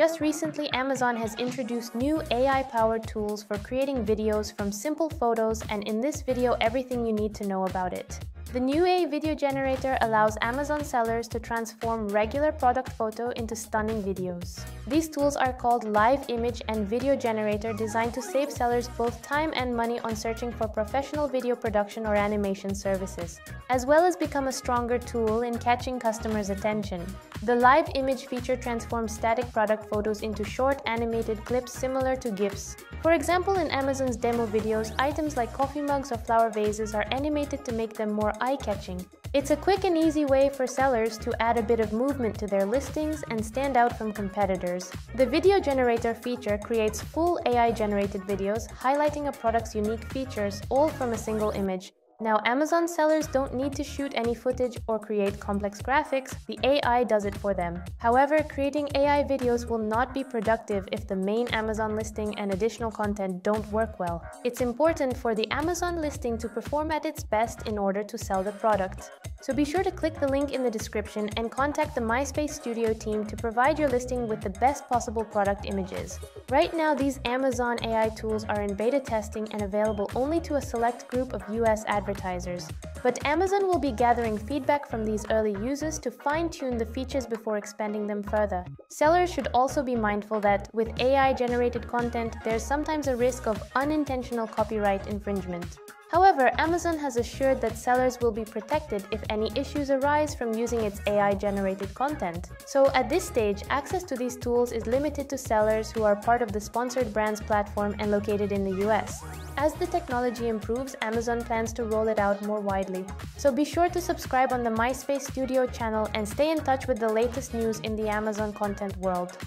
Just recently, Amazon has introduced new AI-powered tools for creating videos from simple photos and in this video everything you need to know about it. The new AI video generator allows Amazon sellers to transform regular product photo into stunning videos. These tools are called Live Image and Video Generator designed to save sellers both time and money on searching for professional video production or animation services, as well as become a stronger tool in catching customers' attention. The Live Image feature transforms static product photos into short animated clips similar to GIFs. For example, in Amazon's demo videos, items like coffee mugs or flower vases are animated to make them more eye-catching. It's a quick and easy way for sellers to add a bit of movement to their listings and stand out from competitors. The Video Generator feature creates full AI-generated videos highlighting a product's unique features all from a single image, now, Amazon sellers don't need to shoot any footage or create complex graphics, the AI does it for them. However, creating AI videos will not be productive if the main Amazon listing and additional content don't work well. It's important for the Amazon listing to perform at its best in order to sell the product. So be sure to click the link in the description and contact the MySpace Studio team to provide your listing with the best possible product images. Right now, these Amazon AI tools are in beta testing and available only to a select group of US advertisers. But Amazon will be gathering feedback from these early users to fine-tune the features before expanding them further. Sellers should also be mindful that, with AI-generated content, there's sometimes a risk of unintentional copyright infringement. However, Amazon has assured that sellers will be protected if any issues arise from using its AI-generated content. So at this stage, access to these tools is limited to sellers who are part of the Sponsored Brands platform and located in the US. As the technology improves, Amazon plans to roll it out more widely. So be sure to subscribe on the MySpace Studio channel and stay in touch with the latest news in the Amazon content world.